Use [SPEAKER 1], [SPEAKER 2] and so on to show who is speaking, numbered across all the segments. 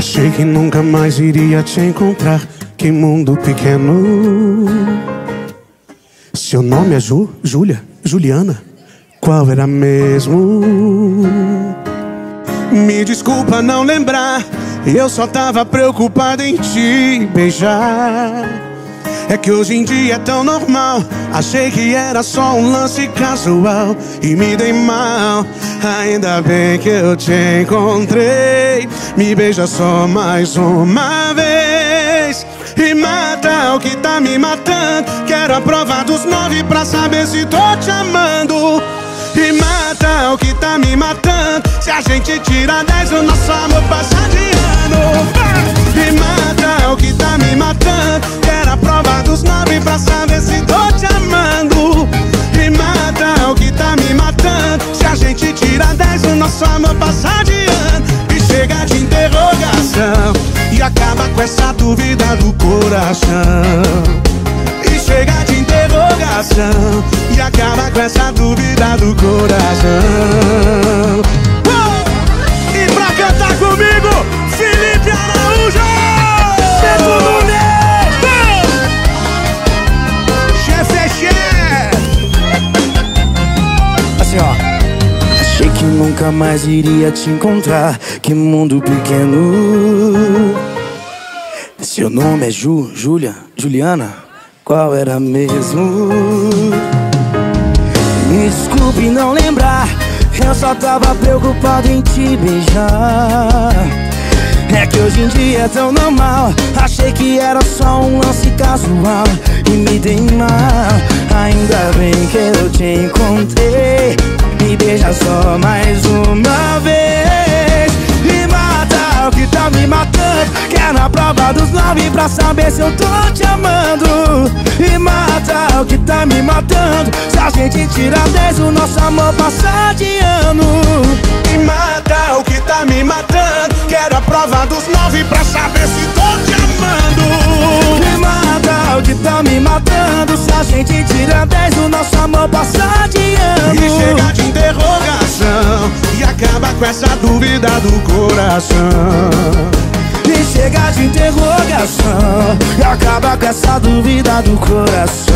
[SPEAKER 1] Achei que nunca mais iria te encontrar. Que mundo pequeno. Seu nome é Ju, Júlia, Juliana? Qual era mesmo? Me desculpa não lembrar. Eu só tava preocupado em te beijar. É que hoje em dia é tão normal. Achei que era só um lance casual e me dei mal. Ainda bem que eu te encontrei. Me beija só mais uma vez. E mata o que tá me matando. Quero a prova dos nove pra saber se tô te amando. E mata o que tá me matando. Se a gente tira dez, o nosso amor passa de coração. E chega de interrogação. E acaba com essa dúvida do coração. Uh! E pra cantar comigo, Felipe Araújo!
[SPEAKER 2] Beto Nunes!
[SPEAKER 1] Chefe é chefe!
[SPEAKER 2] Assim, ó. Achei que nunca mais iria te encontrar. Que mundo pequeno. Seu nome é Ju, Júlia, Juliana? Qual era mesmo? Me desculpe não lembrar. Eu só tava preocupado em te beijar. É que hoje em dia é tão normal. Achei que era só um lance casual e me dei mal. Ainda bem que eu te encontrei. Me beija só mais dos nove pra saber se eu tô te amando. E mata o que tá me matando. Se a gente tira dez, o nosso amor passa de ano.
[SPEAKER 1] E mata o que tá me matando. Quero a prova dos nove pra saber se tô te amando.
[SPEAKER 2] Me mata o que tá me matando Se a gente tira 10 o nosso amor passa de ano
[SPEAKER 1] E chega de interrogação E acaba com essa dúvida do coração
[SPEAKER 2] E chega de interrogação E acaba com essa dúvida do coração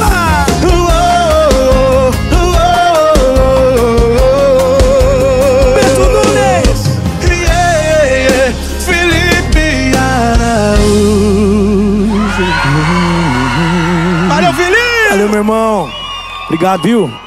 [SPEAKER 1] Ah, oh, uh, oh, oh.
[SPEAKER 2] Beto Nunes
[SPEAKER 1] Yeah, yeah, Felipe Araújo Valeu, Felipe!
[SPEAKER 2] Valeu meu irmão Obrigado, viu?